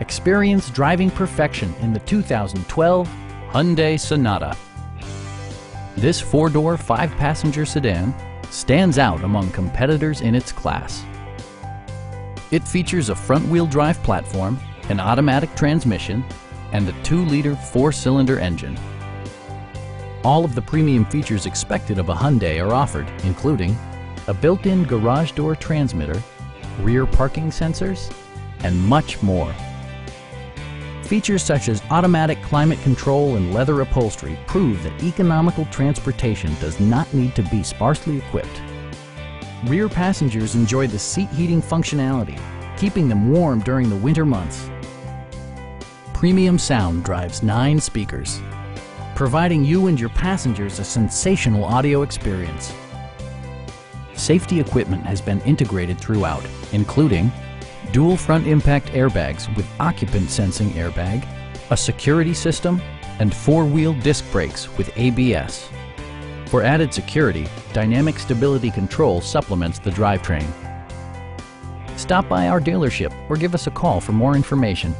Experience driving perfection in the 2012 Hyundai Sonata. This four-door, five-passenger sedan stands out among competitors in its class. It features a front-wheel drive platform, an automatic transmission, and a 2-liter four-cylinder engine. All of the premium features expected of a Hyundai are offered, including a built-in garage door transmitter, rear parking sensors, and much more. Features such as automatic climate control and leather upholstery prove that economical transportation does not need to be sparsely equipped. Rear passengers enjoy the seat heating functionality, keeping them warm during the winter months. Premium sound drives nine speakers, providing you and your passengers a sensational audio experience. Safety equipment has been integrated throughout, including dual front impact airbags with occupant sensing airbag, a security system, and four-wheel disc brakes with ABS. For added security, Dynamic Stability Control supplements the drivetrain. Stop by our dealership or give us a call for more information.